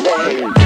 name.